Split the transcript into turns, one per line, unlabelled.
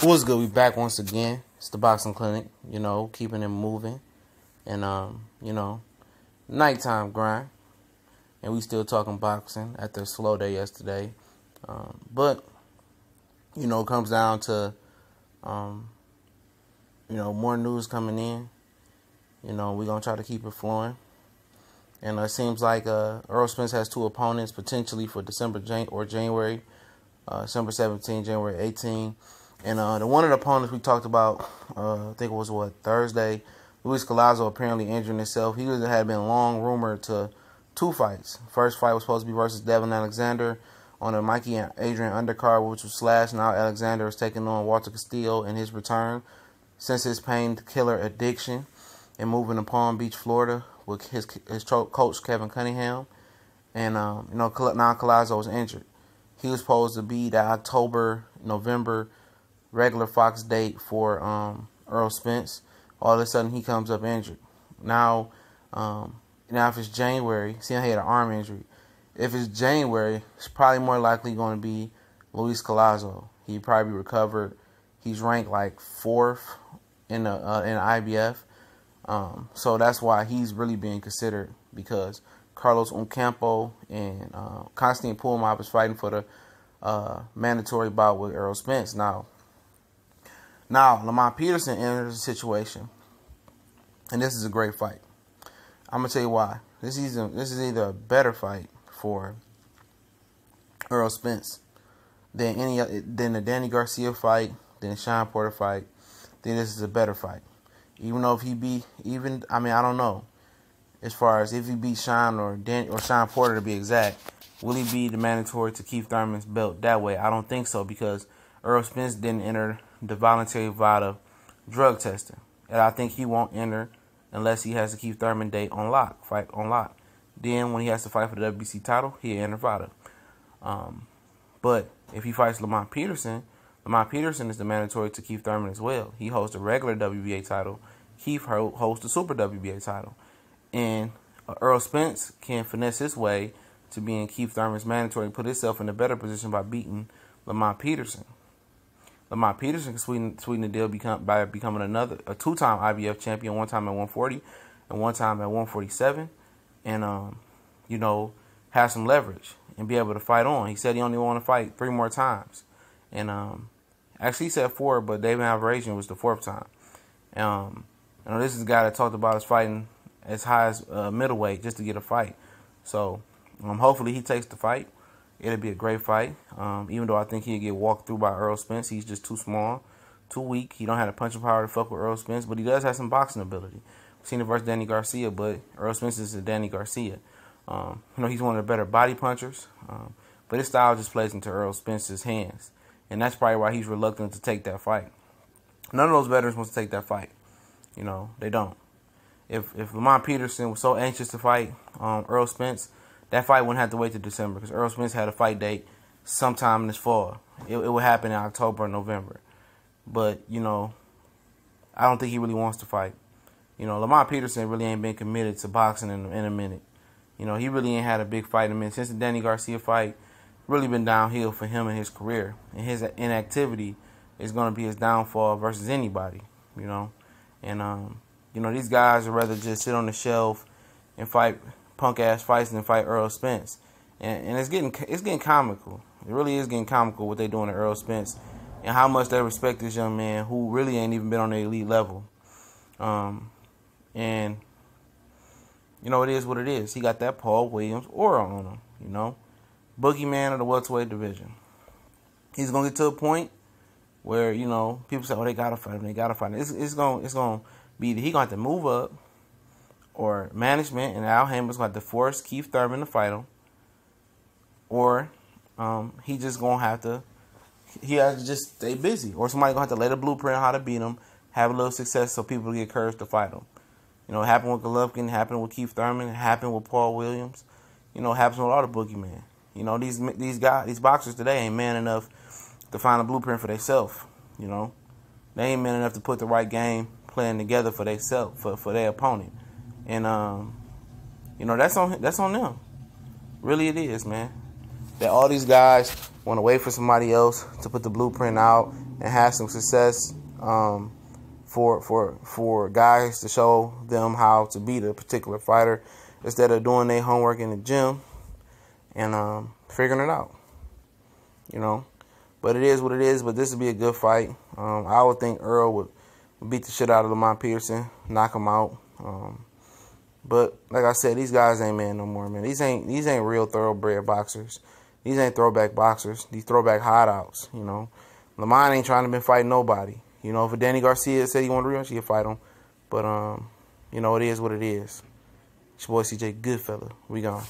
What's good? We back once again. It's the boxing clinic, you know, keeping it moving. And um, you know, nighttime grind. And we still talking boxing after a slow day yesterday. Um, but you know, it comes down to um, you know, more news coming in. You know, we're gonna try to keep it flowing. And uh, it seems like uh, Errol Spence has two opponents potentially for December Jan- or January, uh, December 17, January 18. And uh, the one of the opponents we talked about, uh, I think it was what Thursday, Luis Collazo apparently injuring himself. He was, had been long rumored to two fights. First fight was supposed to be versus Devon Alexander on a Mikey and Adrien undercard, which was slashed. Now Alexander is taking on Walter Castillo in his return since his painkiller addiction and moving to Palm Beach, Florida, with his his coach Kevin Cunningham. And um, you know, now Collazo was injured. He was supposed to be the October, November regular Fox date for um, Errol Spence. All of a sudden, he comes up injured. Now, um, now if it's January, see, he had an arm injury. If it's January, it's probably more likely going to be Luis Collazo. He probably recovered. He's ranked like fourth in the uh, in the IBF, um, so that's why he's really being considered because Carlos Ocampo and uh, Konstantin Pulimov is fighting for the uh, mandatory bout with Errol Spence. Now, now, Lamont Peterson enters the situation, and this is a great fight. I'm gonna tell you why. This is either, this is either a better fight for Earl Spence than any than the Danny Garcia fight, than the Sean Porter fight. Then this is a better fight. Even though if he beat, even I mean I don't know, as far as if he beat Sean or Dan or Sean Porter to be exact, will he be the mandatory to Keith Thurman's belt that way? I don't think so because Errol Spence didn't enter the voluntary VADA drug testing. And I think he won't enter unless he has to keep Thurman date on lock, fight on lock. Then when he has to fight for the WBC title, he'll enter VADA. Um, but if he fights Lamont Peterson, Lamont Peterson is the mandatory to Keith Thurman as well. He holds the regular WBA title. Keith holds the Super WBA title. And uh, Errol Spence can finesse his way to being Keith Thurman's mandatory and put himself in a better position by beating Lamont Peterson. Lamont Peterson can sweeten, sweeten the deal become, by becoming another a two-time IBF champion, one time at 140 and one time at 147, and um, you know have some leverage and be able to fight on. He said he only want to fight three more times, and um, actually he said four, but David Alvarez was the fourth time. Um, you know this is the guy that talked about us fighting as high as uh, middleweight just to get a fight. So um, hopefully he takes the fight. It'll be a great fight. Um, even though I think he'll get walked through by Earl Spence, he's just too small, too weak. He don't have the punching power to fuck with Earl Spence, but he does have some boxing ability. We've seen it versus Danny Garcia, but Earl Spence is a Danny Garcia. Um, you know, he's one of the better body punchers, um, but his style just plays into Earl Spence's hands, and that's probably why he's reluctant to take that fight. None of those veterans wants to take that fight. You know, they don't. If if Lamont Peterson was so anxious to fight um, Errol Spence, that fight wouldn't have to wait to December because Earl Spence had a fight date sometime this fall. It, it would happen in October or November. But, you know, I don't think he really wants to fight. You know, Lamont Peterson really ain't been committed to boxing in, in a minute. You know, he really ain't had a big fight in a minute. Since the Danny Garcia fight, really been downhill for him and his career. And his inactivity is going to be his downfall versus anybody, you know. And, um, you know, these guys would rather just sit on the shelf and fight punk ass fights and fight Earl Spence. And, and it's getting it's getting comical. It really is getting comical what they're doing to Earl Spence and how much they respect this young man who really ain't even been on the elite level. Um, and you know it is what it is. He got that Paul Williams aura on him. You know, boogeyman of the welterweight division. He's gonna get to a point where you know people say, "Oh, they gotta fight him. They gotta fight him." It's, it's gonna it's gonna be he gonna have to move up or management and Al Haymon's going to force Keith Thurman to fight him, or um, he just going to have to he has to just stay busy, or somebody going to have to lay the blueprint on how to beat him, have a little success so people get courage to fight him. You know, it happened with Golovkin, happened with Keith Thurman, happened with Paul Williams. You know, happens with all the boogeymen. You know, these these guys, these boxers today ain't man enough to find a blueprint for themselves. You know, they ain't man enough to put the right game plan together for themselves, for for their opponent. And um, you know, that's on that's on them. Really, it is, man. That all these guys want to wait for somebody else to put the blueprint out and have some success um, for for for guys to show them how to beat a particular fighter instead of doing their homework in the gym and um, figuring it out. You know, but it is what it is. But this would be a good fight. Um, I would think Earl would, beat the shit out of Lamont Peterson, knock him out. Um, but like I said, these guys ain't man no more, man. These ain't these ain't real thoroughbred boxers. These ain't throwback boxers. These throwback hideouts. You know, Lamont ain't trying to be fighting nobody. You know, if Danny Garcia said he wanted to rematch, he'd fight him. But um, you know, it is what it is. It's your boy CJ Goodfella. We gone.